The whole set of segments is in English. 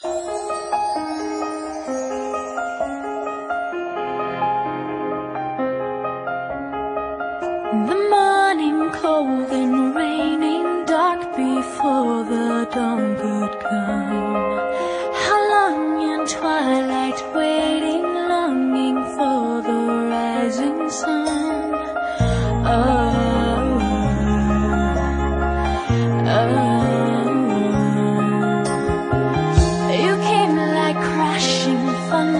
The morning cold and raining dark before the dawn could come. How long in twilight wait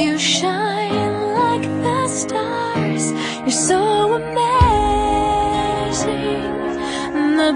you shine like the stars. You're so amazing. The